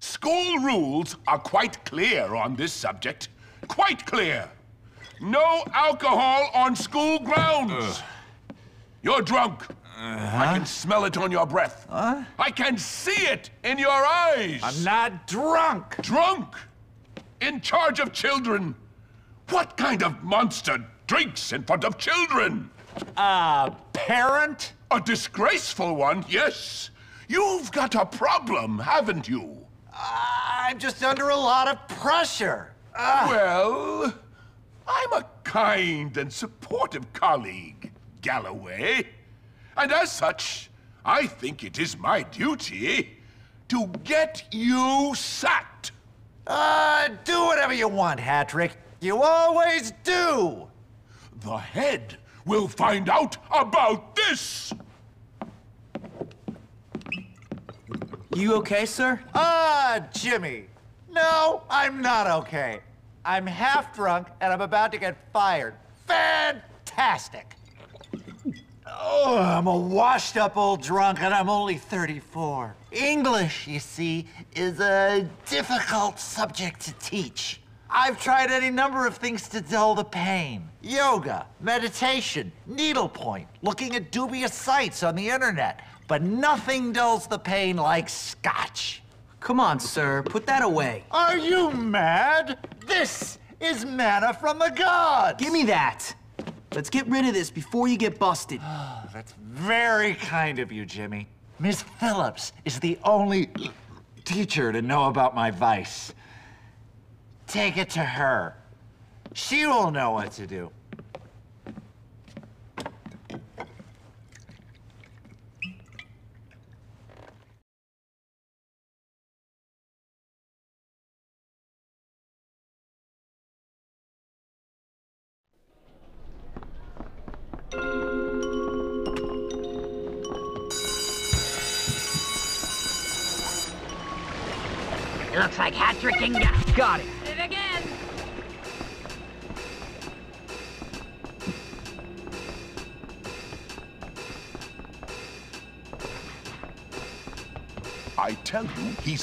School rules are quite clear on this subject. Quite clear. No alcohol on school grounds. You're drunk. I can smell it on your breath. I can see it in your eyes. I'm not drunk. drunk. In charge of children. What kind of monster drinks in front of children? A parent? A disgraceful one, yes. You've got a problem, haven't you? I'm just under a lot of pressure. Uh, Well, I'm a kind and supportive colleague, Galloway. And as such, I think it is my duty to get you sacked. uh, do whatever you want, Hattrick. You always do. The head will find out about this. You okay, sir? Ah, Jimmy. No, I'm not okay. I'm half drunk and I'm about to get fired. Fantastic. Oh, I'm a washed up old drunk and I'm only 34. English, you see, is a difficult subject to teach. I've tried any number of things to dull the pain yoga, meditation, needlepoint, looking at dubious sites on the internet. But nothing dulls the pain like scotch. Come on, sir. Put that away. Are you mad? This is manna from the gods! Give me that. Let's get rid of this before you get busted. That's very kind of you, Jimmy. Miss Phillips is the only teacher to know about my vice. Take it to her. She will know what to do.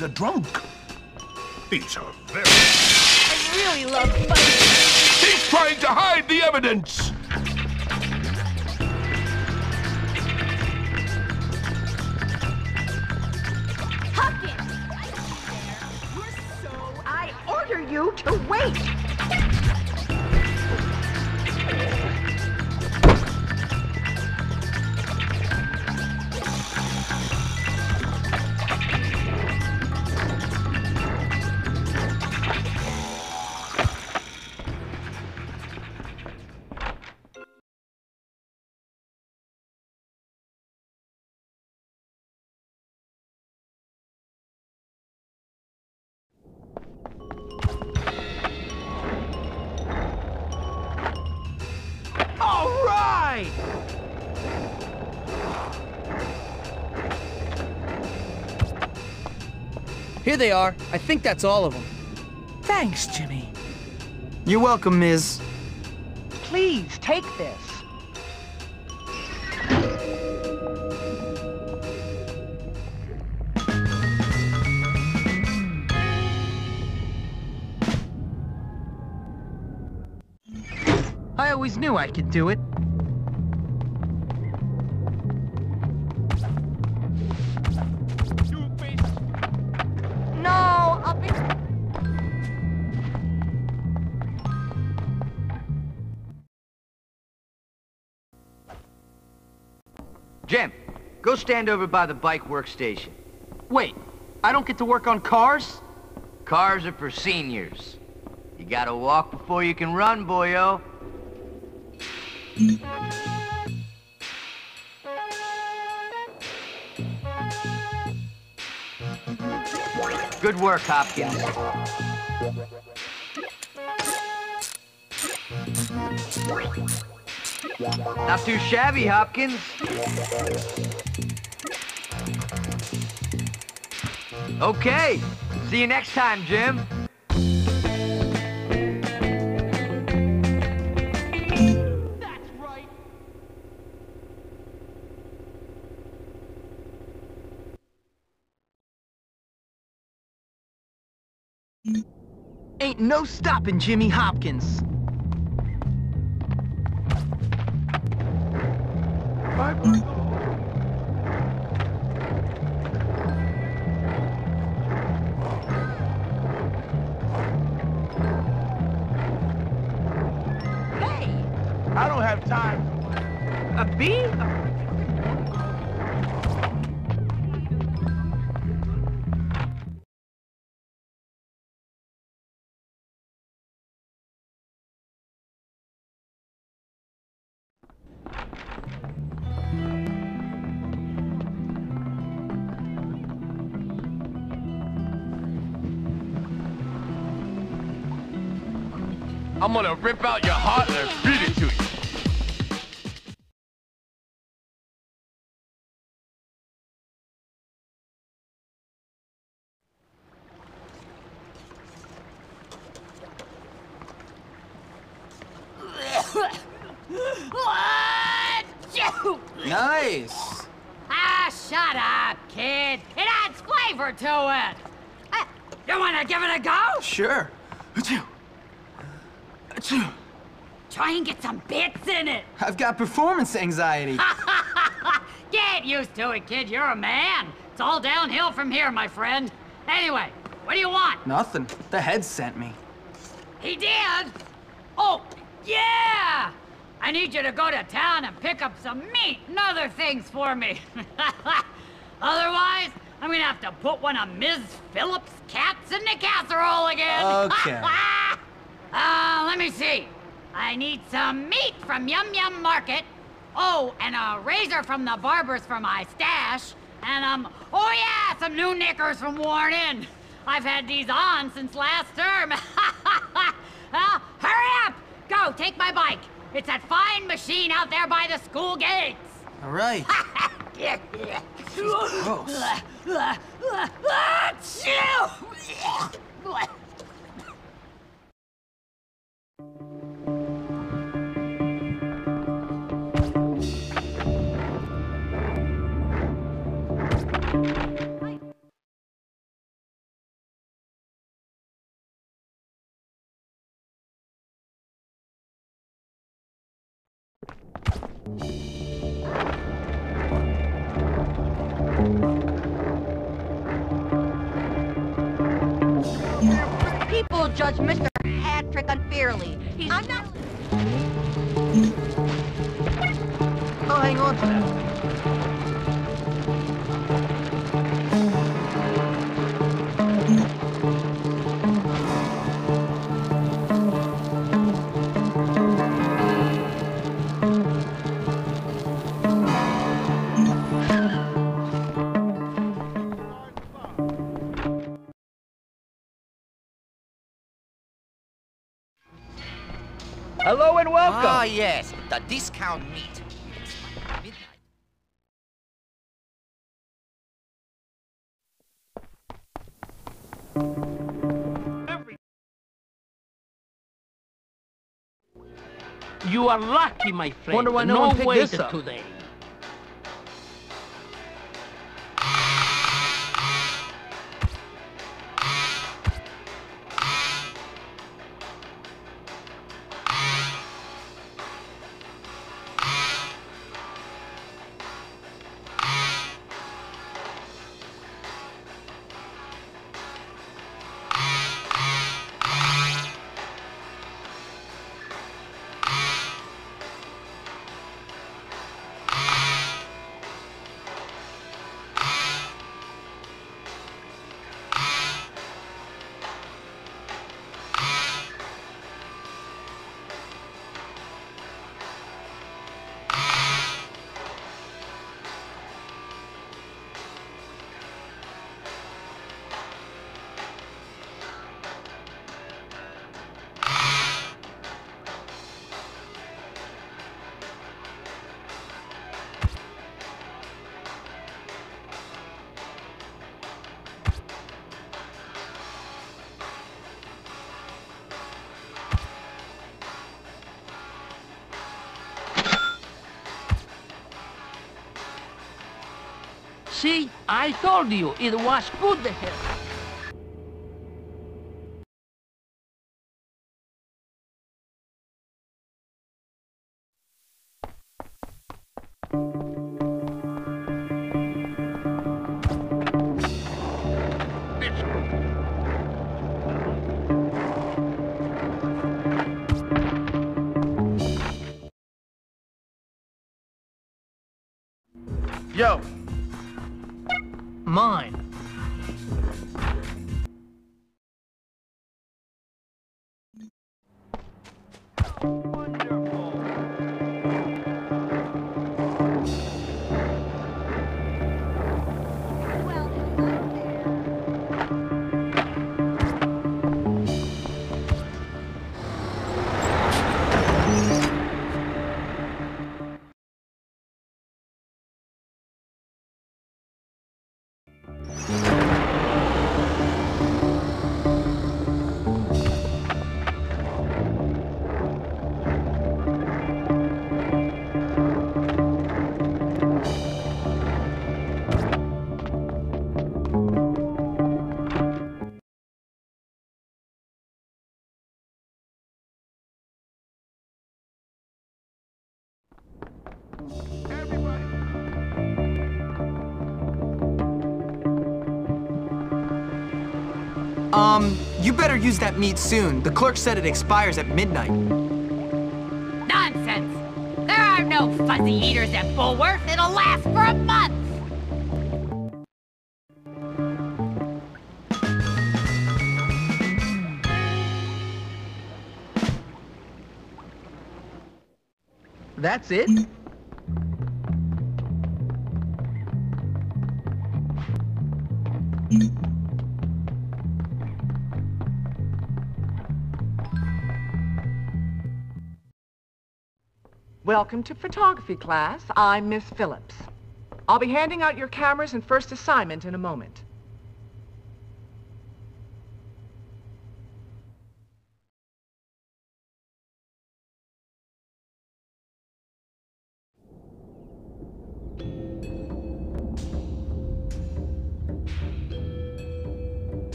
You, he's a drunk. He's a very. I really love fighting. He's trying to hide the evidence. Hopkins! You're so... I order you to wait! They are. I think that's all of them. Thanks, Jimmy. You're welcome, Ms. Please take this. I always knew I could do it. Jim, go stand over by the bike workstation. Wait, I don't get to work on cars? Cars are for seniors. You gotta walk before you can run, boyo. Good work, Hopkins. Not too shabby, Hopkins. Okay. See you next time, Jim. Ain't no stopping Jimmy Hopkins. I don't have time. A bee? I'm gonna rip out your heart and beat it got performance anxiety. Get used to it, kid. You're a man. It's all downhill from here, my friend. Anyway, what do you want? Nothing. The head sent me. He did? Oh, yeah! I need you to go to town and pick up some meat and other things for me. Otherwise, I'm gonna have to put one of Ms. Phillips' cats in the casserole again. Okay. uh, let me see. I need some meat from Yum Yum Market. Oh, and a razor from the barbers for my stash. And, um, oh yeah, some new knickers from Worn In. I've had these on since last term. well, hurry up! Go, take my bike. It's that fine machine out there by the school gates. All right. gross. Владимирович, Hello and welcome. Ah, yes, the discount meat. Midnight. You are lucky, my friend. Wonder why no no one picked this up. today. I told you it was good here. You better use that meat soon. The clerk said it expires at midnight. Nonsense! There are no fuzzy eaters at Bullworth. It'll last for a month. That's it? Welcome to photography class. I'm Miss Phillips. I'll be handing out your cameras and first assignment in a moment.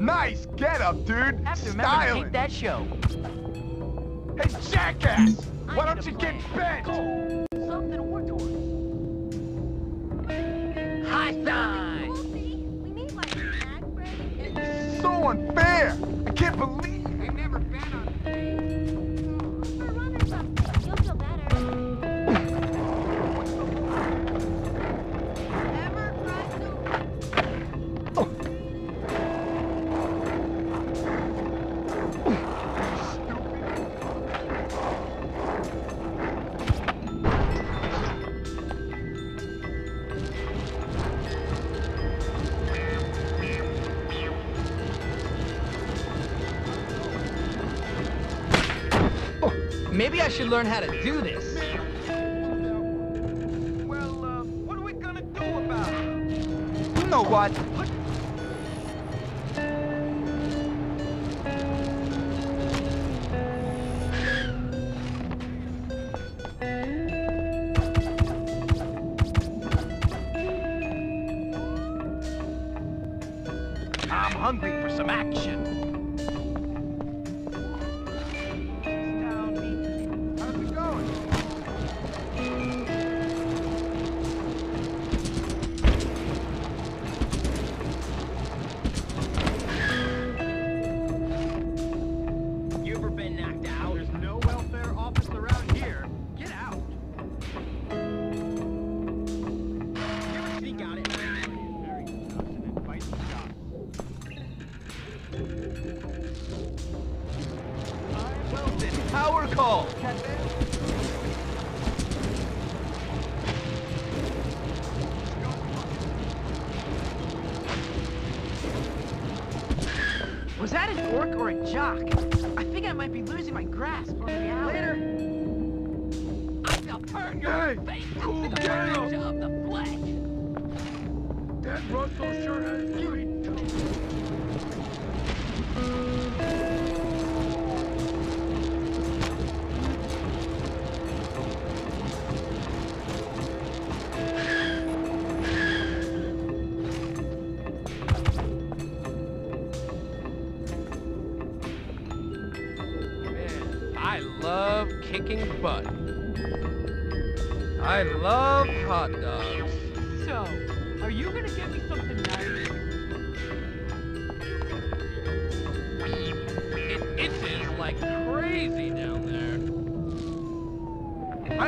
nice get up, dude. Have to remember to Styling. keep that show. Hey, jackass! Why don't a you get plan. bent? Something to work towards. High sign! Wolfie, we need like an ad break and So unfair. I can't believe.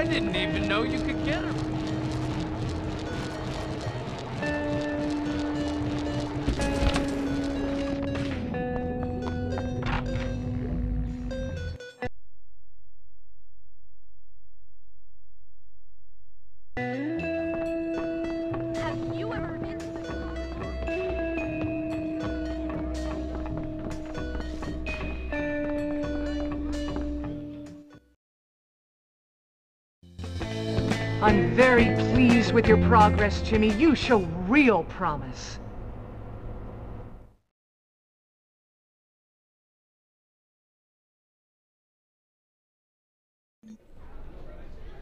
Didn't even know you could get them. Your progress, Jimmy. You show real promise.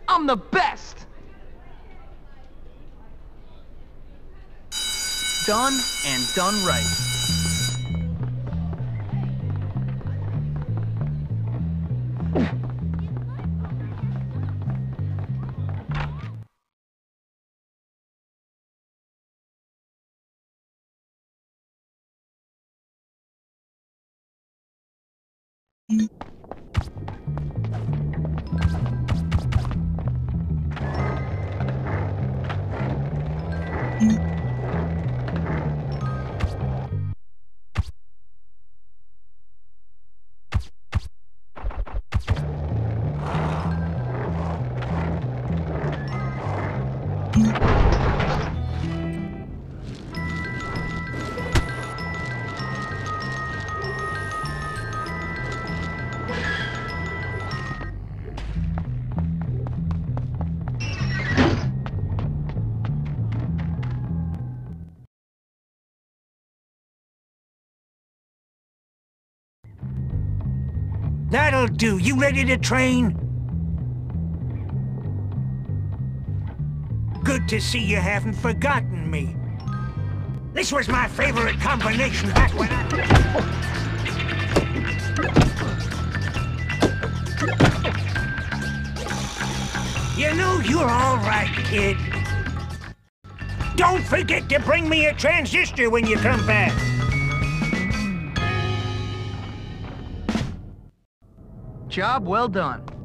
I'm the best! Done and done right. Mm-hmm. That'll do. You ready to train? Good to see you haven't forgotten me. This was my favorite combination back when I... You know, you're all right, kid. Don't forget to bring me a transistor when you come back. Job well done.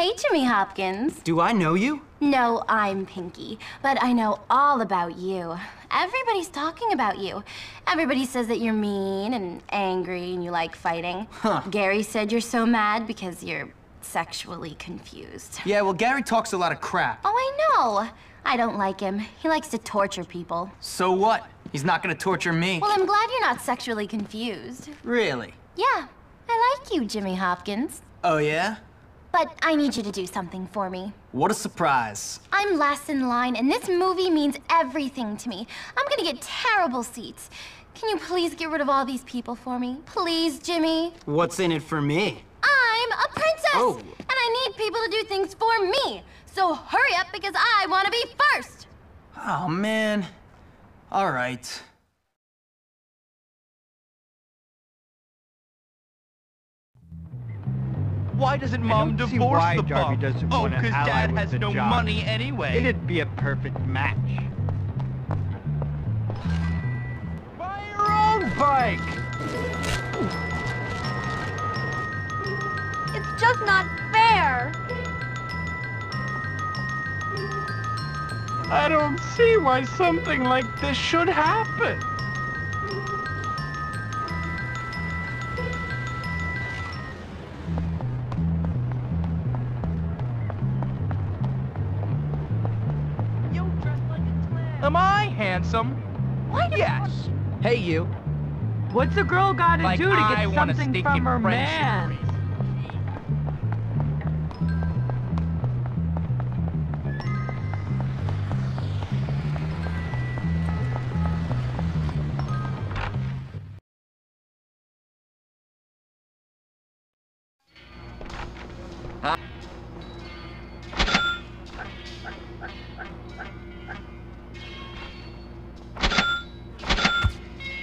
Hey, Jimmy Hopkins. Do I know you? No, I'm Pinky, but I know all about you. Everybody's talking about you. Everybody says that you're mean and angry and you like fighting. Huh. Gary said you're so mad because you're sexually confused. Yeah, well, Gary talks a lot of crap. Oh, I know. I don't like him. He likes to torture people. So what? He's not gonna torture me. Well, I'm glad you're not sexually confused. Really? Yeah, I like you, Jimmy Hopkins. Oh, yeah? But I need you to do something for me. What a surprise. I'm last in line, and this movie means everything to me. I'm gonna get terrible seats. Can you please get rid of all these people for me? Please, Jimmy? What's in it for me? I'm a princess! Oh. And I need people to do things for me. So hurry up because I want to be first! Oh, man. All right. Why doesn't I Mom don't see divorce why the Jarvie bum? doesn't oh, wanna because ally Dad with has the no jock. money anyway. It'd be a perfect match. Buy your own bike! It's just not fair. I don't see why something like this should happen. Handsome? Why Yes. Hey, you. What's a girl gotta Like do to get a something from her man?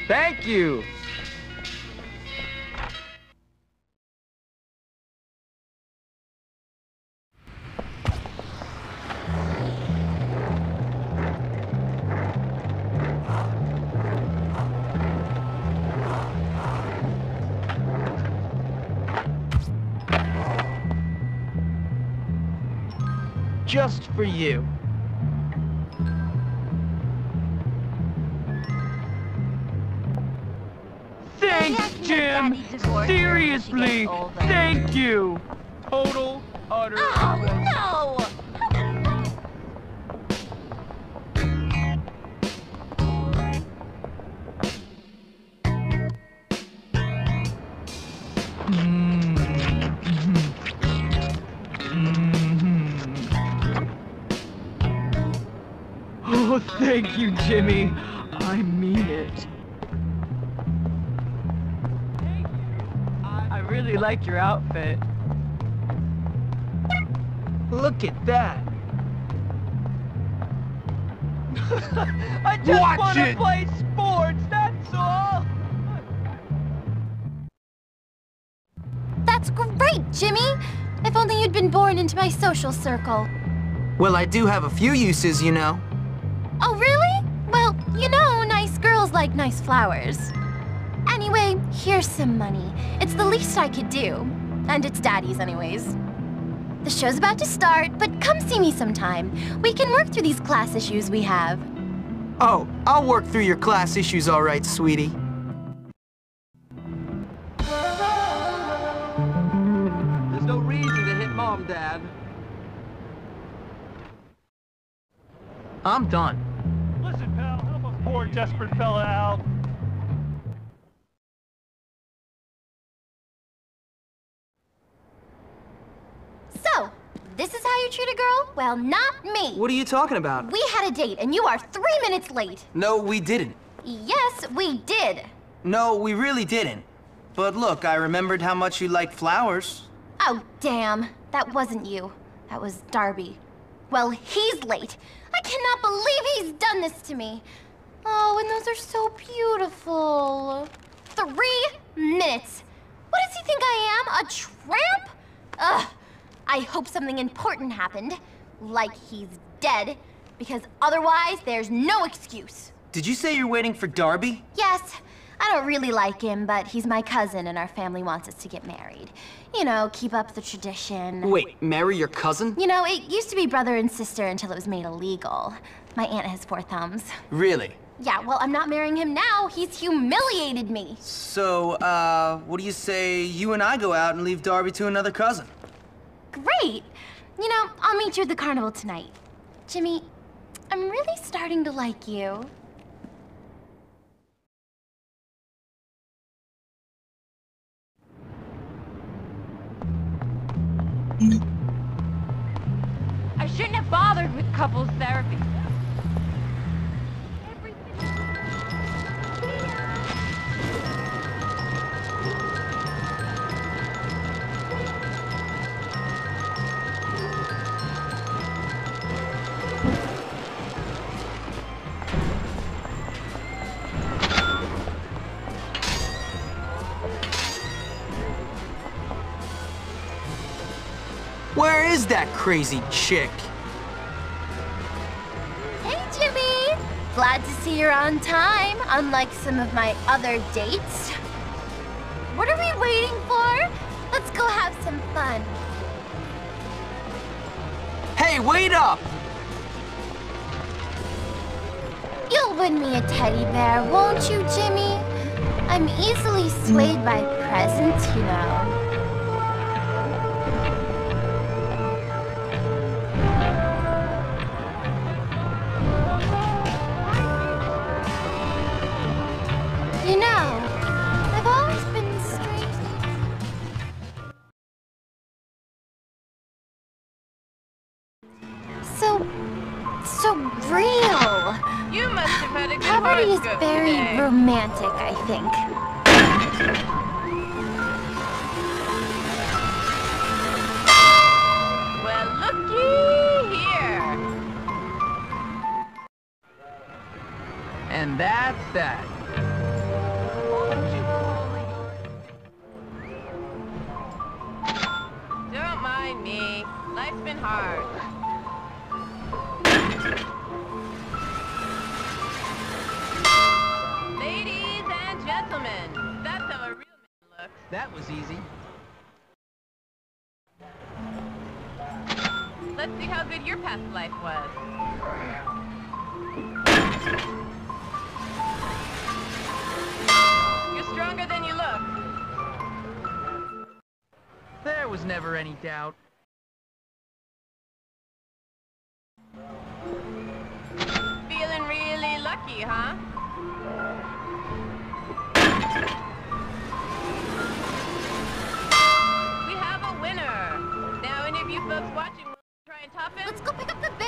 Thank you. Just for you. Seriously, thank you. Total, utter. Oh, no! Mm-hmm. Mm-hmm. Mm-hmm. Oh, thank you, Jimmy. Like your outfit. Look at that. I just Watch want to it. play sports, that's all. That's great, Jimmy! If only you'd been born into my social circle. Well, I do have a few uses, you know. Oh, really? Well, you know, nice girls like nice flowers. Anyway, here's some money. It's the least I could do. And it's Daddy's, anyways. The show's about to start, but come see me sometime. We can work through these class issues we have. Oh, I'll work through your class issues all right, sweetie. There's no reason to hit mom, Dad. I'm done. Listen, pal, help a poor, desperate fella out. This is how you treat a girl? Well, not me. What are you talking about? We had a date, and you are three minutes late. No, we didn't. Yes, we did. No, we really didn't. But look, I remembered how much you like flowers. Oh, damn. That wasn't you. That was Derby. Well, he's late. I cannot believe he's done this to me. Oh, and those are so beautiful. Three minutes. What does he think I am? A tramp? Ugh. I hope something important happened. Like he's dead. Because otherwise, there's no excuse. Did you say you're waiting for Derby? Yes, I don't really like him, but he's my cousin and our family wants us to get married. You know, keep up the tradition. Wait, marry your cousin? You know, it used to be brother and sister until it was made illegal. My aunt has four thumbs. Really? Yeah, well, I'm not marrying him now. He's humiliated me. So, uh, what do you say you and I go out and leave Derby to another cousin? Great. You know, I'll meet you at the carnival tonight. Jimmy, I'm really starting to like you. I shouldn't have bothered with couples therapy. that crazy chick? Hey, Jimmy! Glad to see you're on time, unlike some of my other dates. What are we waiting for? Let's go have some fun. Hey, wait up! You'll win me a teddy bear, won't you, Jimmy? I'm easily swayed by presents, you know. romantic, I think. lucky, huh? We have a winner. Now, any of you folks watching, try and top it. Let's go pick up the big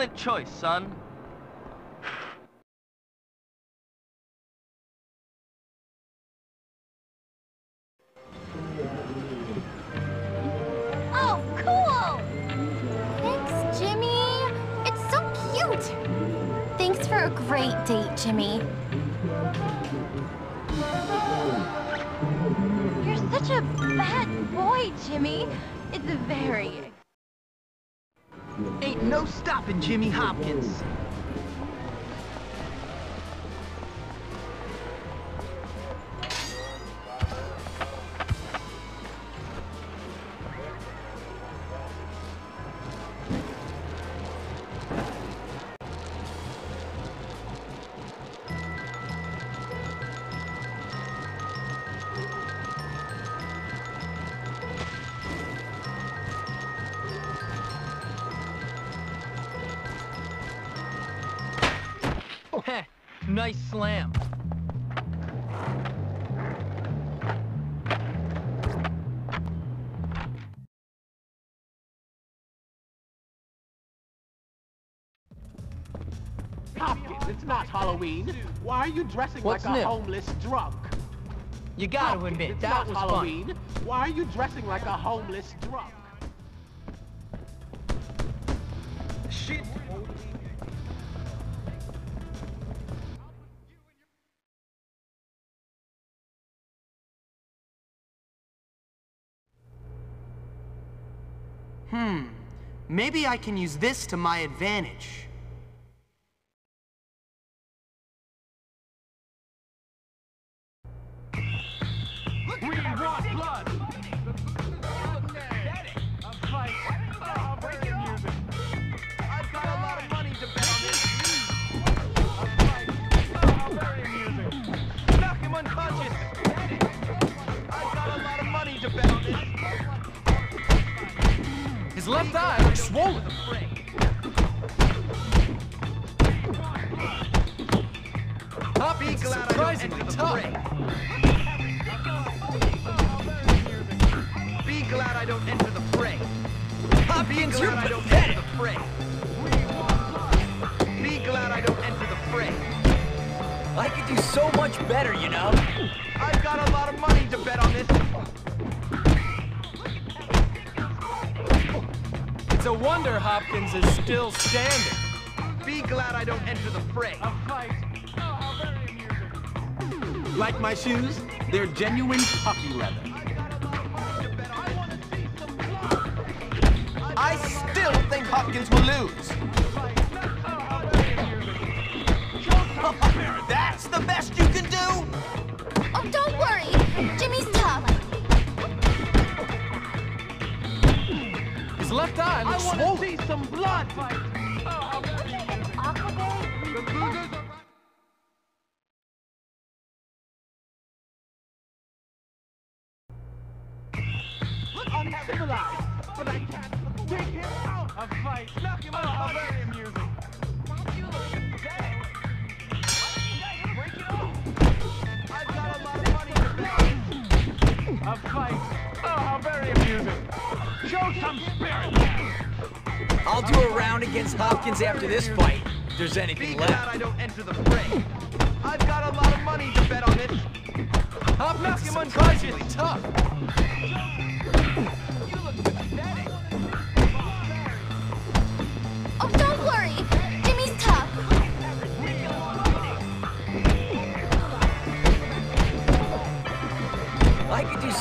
Excellent choice, son. and Jimmy Hopkins. Nice slam. Hopkins, it's not Halloween. Why are you dressing What's like new? a homeless drunk? You gotta Hopkins, admit, it's that not was Halloween. Fun. Why are you dressing like a homeless drunk? Shit Maybe I can use this to my advantage. Hopkins is still standing. Be glad I don't enter the fray. A fight. Oh, like my shoes? They're genuine puppy leather. I still think Hopkins will lose. A fight. Knock him out. How very amusing. You pathetic. Why don't you guys break it off? I've got a lot of money to bet. A fight. Oh, how very amusing. Show some spirit. I'll do a round against Hopkins after this fight, if there's Be anything glad left. I don't enter the fray. I've got a lot of money to bet on this. Hopkins Knock is him surprisingly unconscious. tough.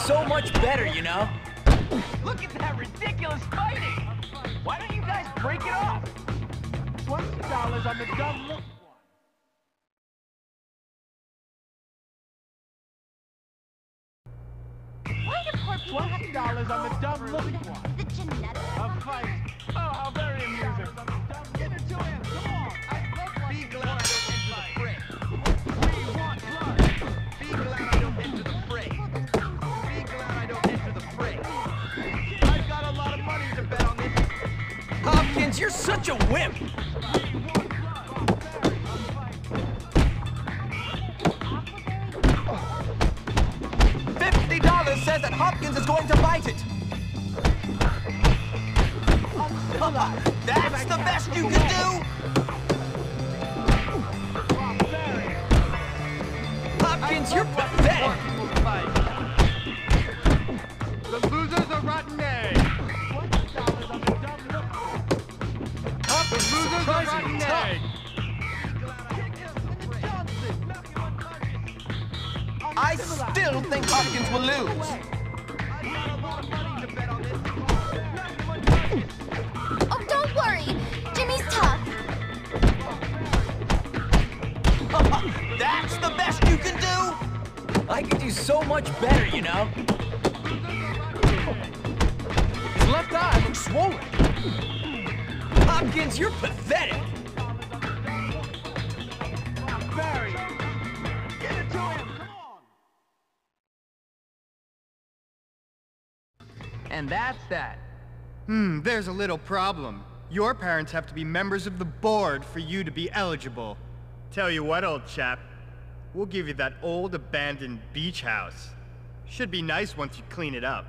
So much better, you know? Look at that ridiculous fighting. Why don't you guys break it off? Twenty dollars on the dumb You're such a wimp! Fifty dollars says that Hopkins is going to bite it. That's the best you can do? Hopkins, you're pathetic! The losers are rotten is losers are surprisingly rotten tough. eggs. I still think Hopkins will lose. Oh, don't worry. Jimmy's tough. That's the best you can do? I could do so much better, you know? His left eye looks swollen. Hopkins, you're pathetic! Barry, give it to him. Come on. And that's that. Hmm, there's a little problem. Your parents have to be members of the board for you to be eligible. Tell you what, old chap. We'll give you that old abandoned beach house. Should be nice once you clean it up.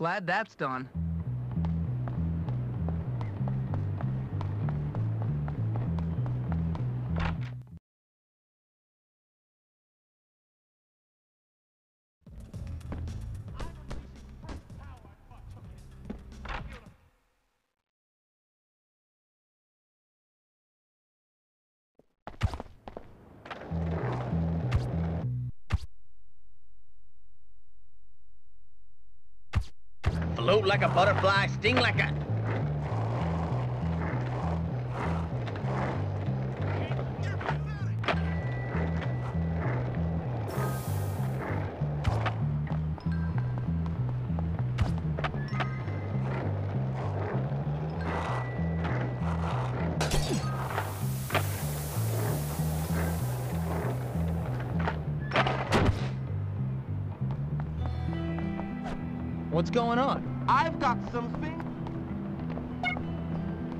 Glad that's done. Float like a butterfly, sting like a... What's going on? I've got something.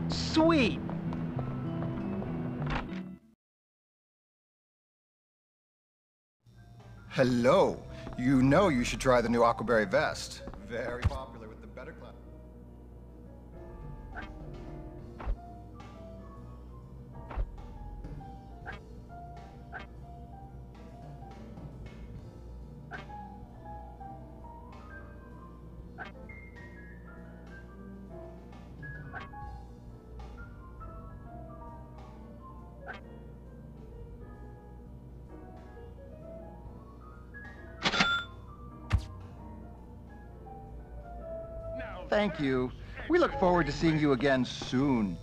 Sweet. Hello. You know you should try the new Aquaberry vest. Very popular Thank you. We look forward to seeing you again soon.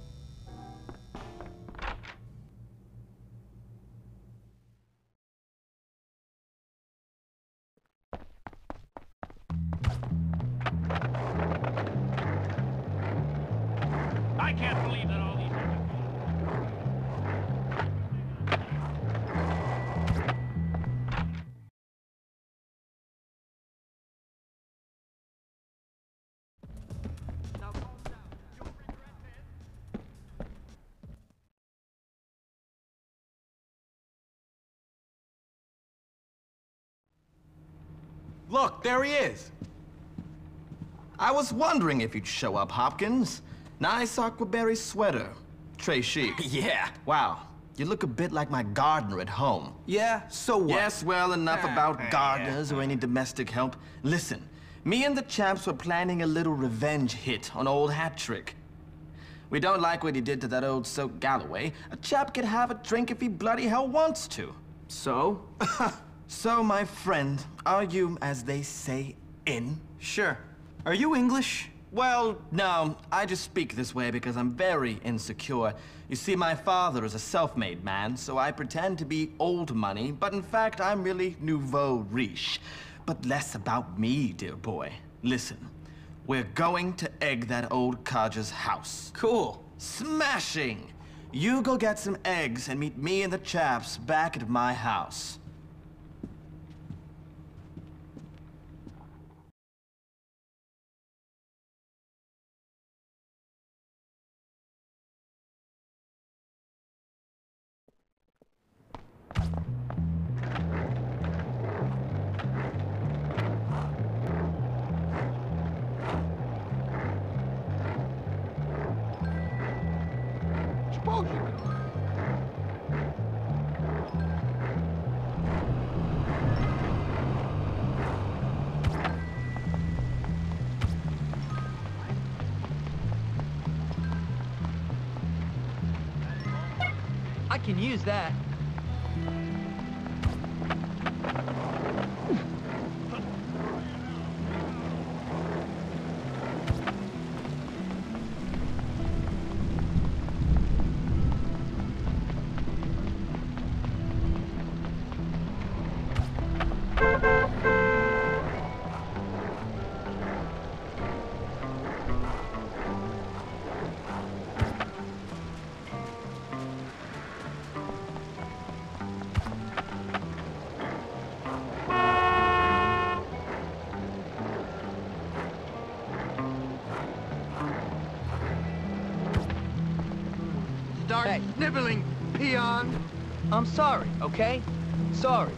Look, there he is. I was wondering if you'd show up, Hopkins. Nice aquaberry sweater. Trey chic. Yeah. Wow. You look a bit like my gardener at home. Yeah, so what? Yes, well, enough Ah, about gardeners or any domestic help. Listen, me and the champs were planning a little revenge hit on old Hattrick. We don't like what he did to that old Soak Galloway. A chap can have a drink if he bloody hell wants to. So? so, my friend, are you, as they say, in? Sure. Are you English? Well, no. I just speak this way because I'm very insecure. You see, my father is a self-made man, so I pretend to be old money, but in fact, I'm really nouveau riche. But less about me, dear boy. Listen, we're going to egg that old codger's house. Cool. Smashing! You go get some eggs and meet me and the chaps back at my house. Can use that. Sorry, okay? Sorry.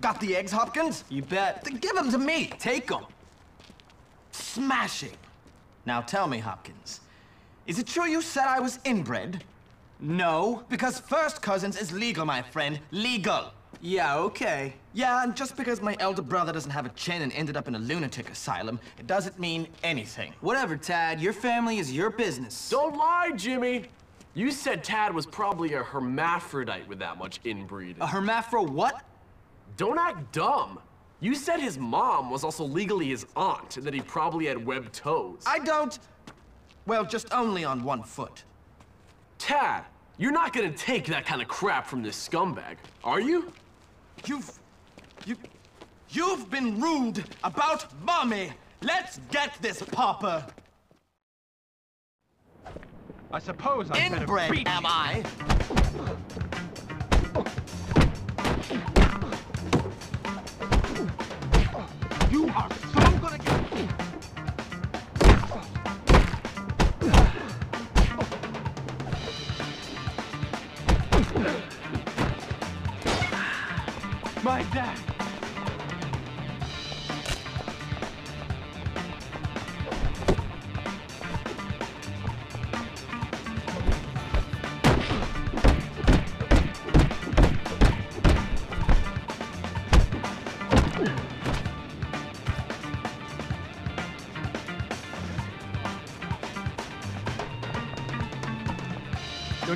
Got the eggs, Hopkins? You bet. Then give them to me. Take them. Smashing. Now tell me, Hopkins, is it true you said I was inbred? No. Because first cousins is legal, my friend. Legal. Yeah, okay. Yeah, and just because my elder brother doesn't have a chin and ended up in a lunatic asylum, it doesn't mean anything. Whatever, Tad. Your family is your business. Don't lie, Jimmy. You said Tad was probably a hermaphrodite with that much inbreeding. A hermaphro what? Don't act dumb. You said his mom was also legally his aunt and that he probably had webbed toes. I don't. Well, just only on one foot. Tad, you're not gonna take that kind of crap from this scumbag, are you? You've. You. You've been rude about mommy. Let's get this pauper. I suppose I better Inbred, beat am. I?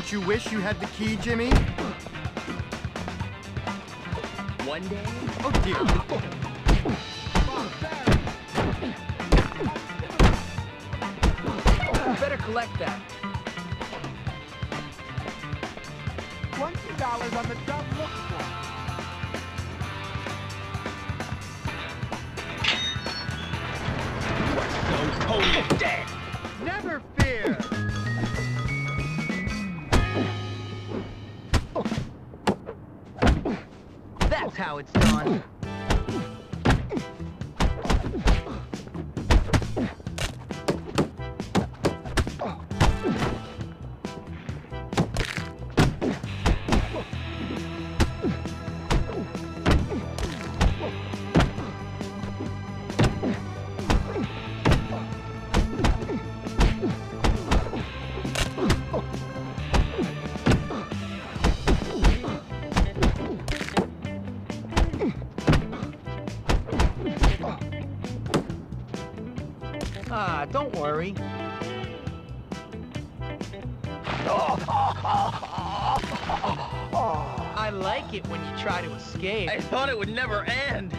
Don't you wish you had the key, Jimmy? One day. Oh dear. Better collect that. Twenty dollars on the dumb look for. So totally Ah, don't worry. I like it when you try to escape. I thought it would never end.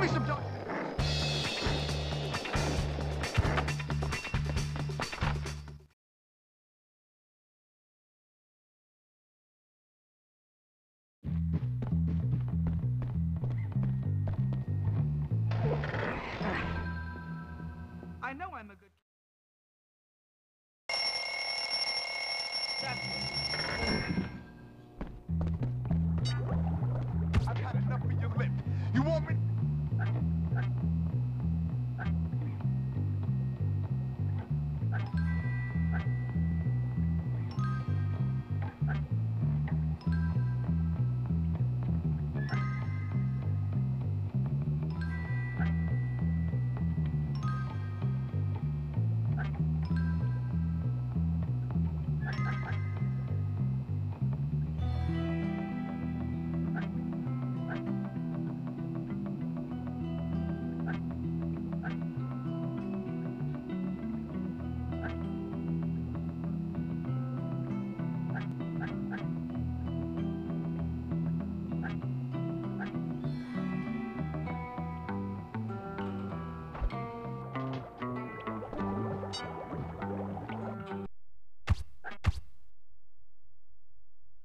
Show me some